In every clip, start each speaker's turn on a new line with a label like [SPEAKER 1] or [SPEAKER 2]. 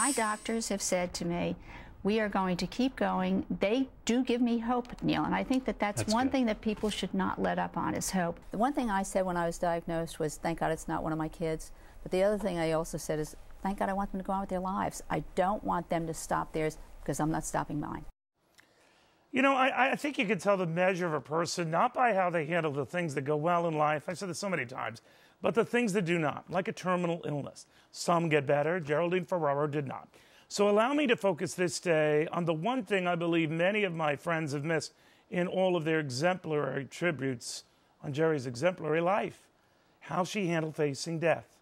[SPEAKER 1] My doctors have said to me, we are going to keep going. They do give me hope, Neil, and I think that that's,
[SPEAKER 2] That's
[SPEAKER 1] one
[SPEAKER 2] good.
[SPEAKER 1] thing that people should not let up on is hope. The one thing I said when I was diagnosed was, thank God it's not one of my kids. But the other thing I also said is, thank God I want them to go on with their lives. I don't want them to stop theirs because I'm not stopping mine.
[SPEAKER 3] You know, I, I think you can tell the measure of a person not by how they handle the things that go well in life. I've said this so many times, but the things that do not, like a terminal illness. Some get better. Geraldine Ferraro did not. So allow me to focus this day on the one thing I believe many of my friends have missed in all of their exemplary tributes on Gerry's exemplary life how she handled facing death,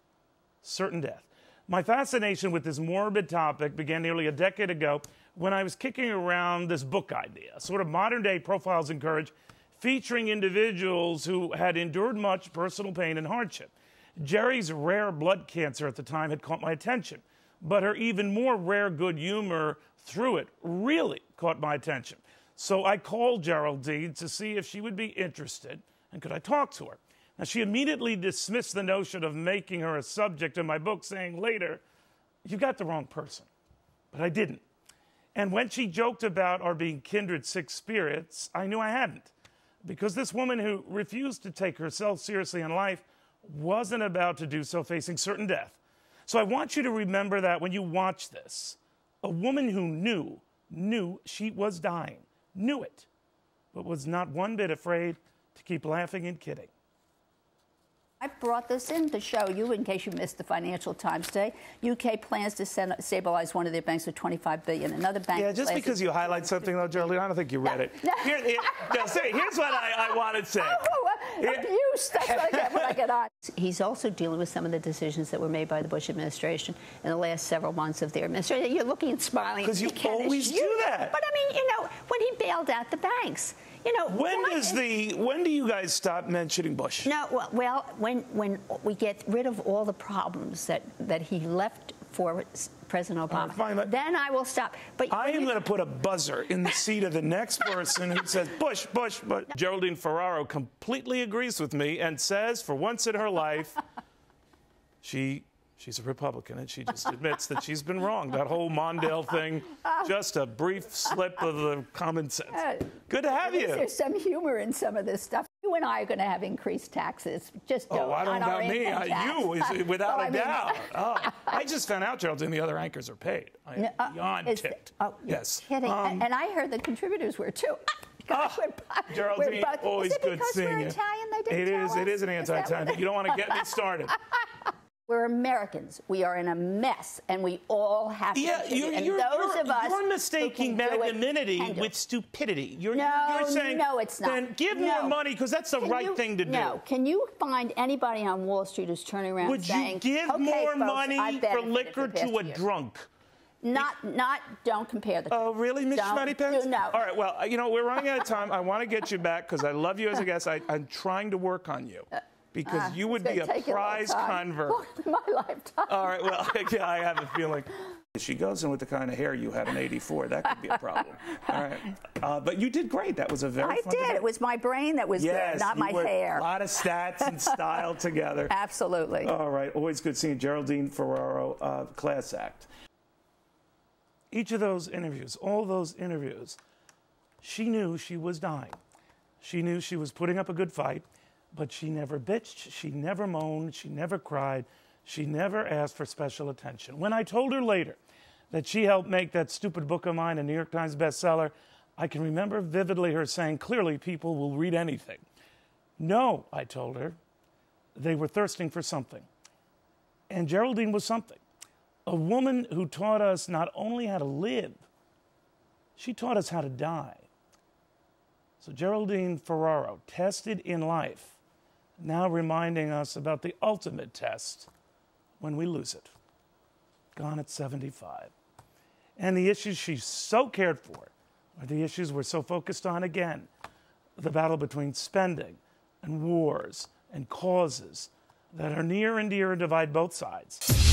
[SPEAKER 3] certain death. My fascination with this morbid topic began nearly a decade ago when I was kicking around this book idea, sort of modern day profiles in courage, featuring individuals who had endured much personal pain and hardship. Gerry's rare blood cancer at the time had caught my attention, but her even more rare good humor through it really caught my attention. So I called Geraldine to see if she would be interested and could I talk to her. Now, she immediately dismissed the notion of making her a subject in my book, saying later, You got the wrong person. But I didn't. And when she joked about our being kindred six spirits, I knew I hadn't. Because this woman who refused to take herself seriously in life wasn't about to do so facing certain death. So I want you to remember that when you watch this. A woman who knew, knew she was dying, knew it, but was not one bit afraid to keep laughing and kidding.
[SPEAKER 1] I brought this in to show you, in case you missed the Financial Times today. UK plans to send, stabilize one of their banks with 25 billion. Another bank.
[SPEAKER 3] Yeah, just because you highlight something, though, Geraldine, I don't think you read it.
[SPEAKER 1] No.
[SPEAKER 3] Here, here, no, say, here's what I, I want to say.
[SPEAKER 1] Oh, abuse. That's what I get when I get on. He's also dealing with some of the decisions that were made by the Bush administration in the last several months of their administration. You're looking and smiling.
[SPEAKER 3] 'Cause you always
[SPEAKER 1] you
[SPEAKER 3] do that.
[SPEAKER 1] But I mean, you know, when he bailed out the banks, you know.
[SPEAKER 3] When does the when do you guys stop mentioning Bush?
[SPEAKER 1] No, well, well, when when we get rid of all the problems that that he left for President Obama,
[SPEAKER 3] right, fine,
[SPEAKER 1] then I will stop. But
[SPEAKER 3] I am going to put a buzzer in the seat of the next person who says Bush, Bush, Bush. Geraldine Ferraro completely agrees with me and says, for once in her life, she she's a Republican and she just admits that she's been wrong. That whole Mondale thing, just a brief slip of the common sense. Good to have you.
[SPEAKER 1] There's some humor in some of this stuff. You and I are going to have increased taxes. Just
[SPEAKER 3] Oh,
[SPEAKER 1] don't.
[SPEAKER 3] I don't doubt me. Uh, you, is, without
[SPEAKER 1] I
[SPEAKER 3] a doubt. Oh, I just found out, Geraldine, the other anchors are paid. I am
[SPEAKER 1] No, uh,
[SPEAKER 3] beyond
[SPEAKER 1] is-
[SPEAKER 3] tipped.
[SPEAKER 1] Oh, you're
[SPEAKER 3] yes.
[SPEAKER 1] Kidding.
[SPEAKER 3] Um,
[SPEAKER 1] and I heard the contributors were too. Gosh,
[SPEAKER 3] Oh,
[SPEAKER 1] we're
[SPEAKER 3] Geraldine,
[SPEAKER 1] we're
[SPEAKER 3] always
[SPEAKER 1] is it
[SPEAKER 3] good seeing you.
[SPEAKER 1] Italian, they didn't
[SPEAKER 3] It is.
[SPEAKER 1] Us?
[SPEAKER 3] is an anti-Italian. You don't want to get me started.
[SPEAKER 1] We're Americans. We are in a mess, and we all have to.
[SPEAKER 3] Yeah, you're,
[SPEAKER 1] and
[SPEAKER 3] you're,
[SPEAKER 1] those
[SPEAKER 3] you're,
[SPEAKER 1] of us
[SPEAKER 3] you're mistaking
[SPEAKER 1] can do it
[SPEAKER 3] magnanimity with stupidity. You're,
[SPEAKER 1] No,
[SPEAKER 3] you're saying,
[SPEAKER 1] no, it's not.
[SPEAKER 3] Then give
[SPEAKER 1] No.
[SPEAKER 3] more money because that's the
[SPEAKER 1] Can
[SPEAKER 3] right
[SPEAKER 1] you-
[SPEAKER 3] thing to do.
[SPEAKER 1] No, can you find anybody on Wall Street who's turning around
[SPEAKER 3] Would
[SPEAKER 1] saying,
[SPEAKER 3] you give
[SPEAKER 1] okay,
[SPEAKER 3] more
[SPEAKER 1] folks,
[SPEAKER 3] money for liquor to a
[SPEAKER 1] year."
[SPEAKER 3] drunk?
[SPEAKER 1] Not, not. Don't compare the. two.
[SPEAKER 3] Oh, really, Miss
[SPEAKER 1] Don't
[SPEAKER 3] Pants?
[SPEAKER 1] do- No.
[SPEAKER 3] All right, well, you know, we're running out of time. I want to get you back because I love you as a guest. I, I'm trying to work on you uh, because
[SPEAKER 1] Ah,
[SPEAKER 3] you would be a
[SPEAKER 1] gonna take you long
[SPEAKER 3] prize
[SPEAKER 1] time.
[SPEAKER 3] convert.
[SPEAKER 1] My lifetime.
[SPEAKER 3] All right, well, yeah, I have a feeling. If she goes in with the kind of hair you had in 84, that could be a problem. All right. Uh, but you did great. That was a very
[SPEAKER 1] I
[SPEAKER 3] fun
[SPEAKER 1] did.
[SPEAKER 3] debate.
[SPEAKER 1] It was my brain that was
[SPEAKER 3] yes,
[SPEAKER 1] there, not my hair.
[SPEAKER 3] A lot of stats and style together.
[SPEAKER 1] Absolutely.
[SPEAKER 3] All right, always good seeing Geraldine Ferraro, uh, Class Act. Each of those interviews, all those interviews, she knew she was dying. She knew she was putting up a good fight, but she never bitched, she never moaned, she never cried, she never asked for special attention. When I told her later that she helped make that stupid book of mine a New York Times bestseller, I can remember vividly her saying, Clearly, people will read anything. No, I told her, they were thirsting for something. And Geraldine was something. A woman who taught us not only how to live, she taught us how to die. So, Geraldine Ferraro, tested in life, now reminding us about the ultimate test when we lose it. Gone at 75. And the issues she so cared for are the issues we're so focused on again the battle between spending and wars and causes that are near and dear and divide both sides.